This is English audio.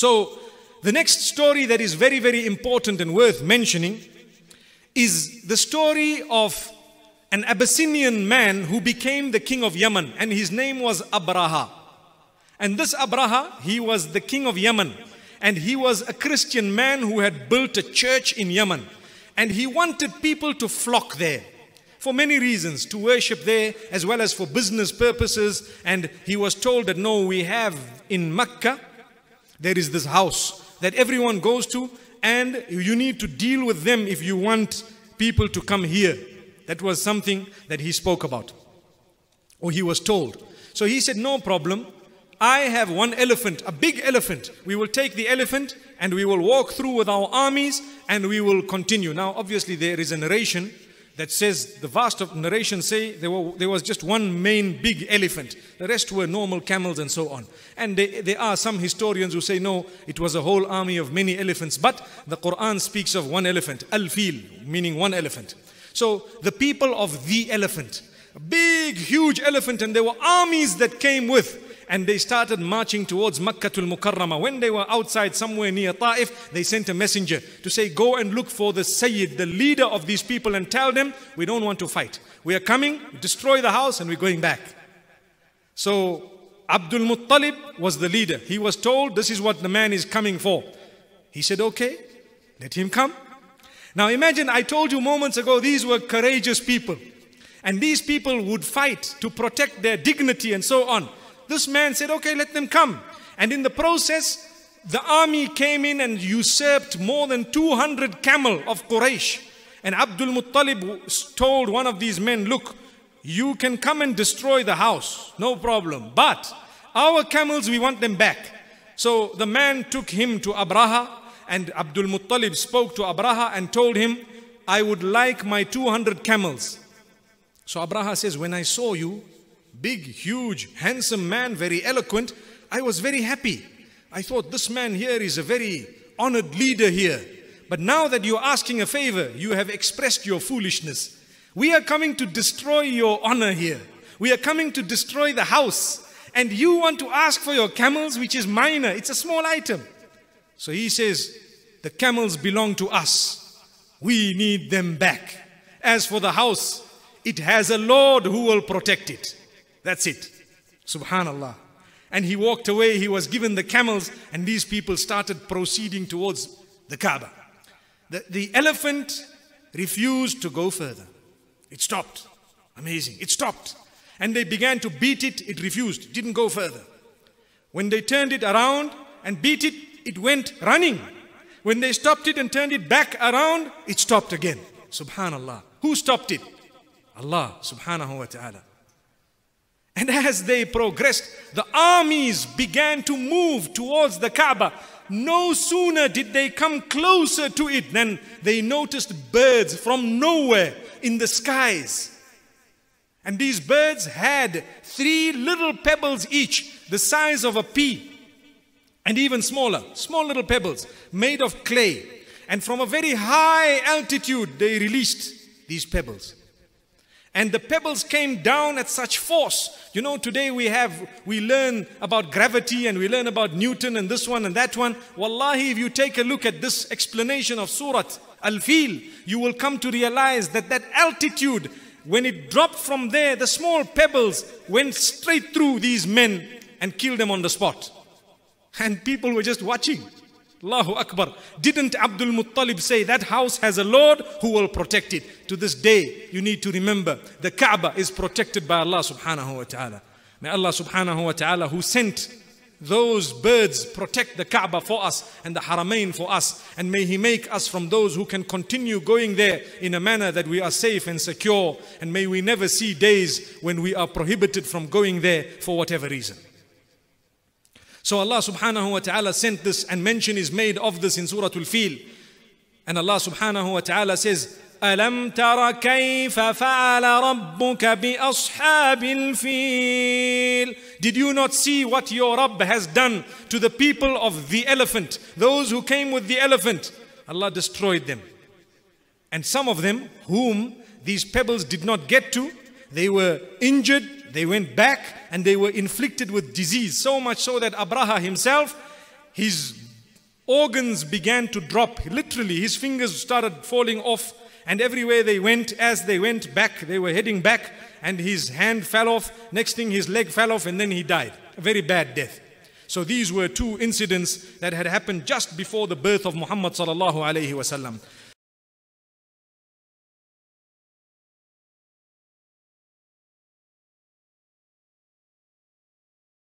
So, the next story that is very, very important and worth mentioning is the story of an Abyssinian man who became the king of Yemen, and his name was Abraha. And this Abraha, he was the king of Yemen, and he was a Christian man who had built a church in Yemen, and he wanted people to flock there for many reasons to worship there as well as for business purposes. And he was told that no, we have in Mecca, there is this house that everyone goes to, and you need to deal with them if you want people to come here. That was something that he spoke about, or he was told. So he said, No problem. I have one elephant, a big elephant. We will take the elephant and we will walk through with our armies and we will continue. Now, obviously, there is a narration that says the vast of narration say there, were, there was just one main big elephant. The rest were normal camels and so on. And they, there are some historians who say no, it was a whole army of many elephants. But the Quran speaks of one elephant, al-fil, meaning one elephant. So the people of the elephant, a big, huge elephant, and there were armies that came with and they started marching towards Makkah al-Mukarramah. When they were outside somewhere near Ta'if, they sent a messenger to say, go and look for the Sayyid, the leader of these people and tell them, we don't want to fight. We are coming, destroy the house and we're going back. So Abdul Muttalib was the leader. He was told, this is what the man is coming for. He said, okay, let him come. Now imagine, I told you moments ago, these were courageous people. And these people would fight to protect their dignity and so on. This man said, okay, let them come. And in the process, the army came in and usurped more than 200 camel of Quraysh. And Abdul Muttalib told one of these men, look, you can come and destroy the house, no problem. But our camels, we want them back. So the man took him to Abraha and Abdul Muttalib spoke to Abraha and told him, I would like my 200 camels. So Abraha says, when I saw you, big, huge, handsome man, very eloquent, I was very happy. I thought this man here is a very honored leader here. But now that you're asking a favor, you have expressed your foolishness. We are coming to destroy your honor here. We are coming to destroy the house. And you want to ask for your camels, which is minor. It's a small item. So he says, the camels belong to us. We need them back. As for the house, it has a Lord who will protect it. That's it. Subhanallah. And he walked away, he was given the camels, and these people started proceeding towards the Kaaba. The, the elephant refused to go further. It stopped. Amazing. It stopped. And they began to beat it, it refused, it didn't go further. When they turned it around and beat it, it went running. When they stopped it and turned it back around, it stopped again. Subhanallah. Who stopped it? Allah subhanahu wa ta'ala. And as they progressed, the armies began to move towards the Kaaba. No sooner did they come closer to it than they noticed birds from nowhere in the skies. And these birds had three little pebbles each, the size of a pea, and even smaller, small little pebbles made of clay. And from a very high altitude, they released these pebbles. And the pebbles came down at such force. You know, today we have, we learn about gravity and we learn about Newton and this one and that one. Wallahi, if you take a look at this explanation of Surat Al-Fil, you will come to realize that that altitude, when it dropped from there, the small pebbles went straight through these men and killed them on the spot. And people were just watching. Allahu Akbar. Didn't Abdul Muttalib say that house has a Lord who will protect it? To this day, you need to remember the Kaaba is protected by Allah subhanahu wa ta'ala. May Allah subhanahu wa ta'ala who sent those birds protect the Kaaba for us and the Haramain for us. And may He make us from those who can continue going there in a manner that we are safe and secure. And may we never see days when we are prohibited from going there for whatever reason. So Allah subhanahu wa ta'ala sent this and mention is made of this in Surah Al-Fil. And Allah subhanahu wa ta'ala says, ألم تر كيف فعل ربك بأصحاب الفيل Did you not see what your Rabb has done to the people of the elephant? Those who came with the elephant. Allah destroyed them. And some of them whom these pebbles did not get to, they were injured, they went back and they were inflicted with disease. So much so that Abraha himself, his organs began to drop. Literally, his fingers started falling off, and everywhere they went, as they went back, they were heading back, and his hand fell off. Next thing, his leg fell off, and then he died. A very bad death. So these were two incidents that had happened just before the birth of Muhammad sallallahu alaihi wasallam.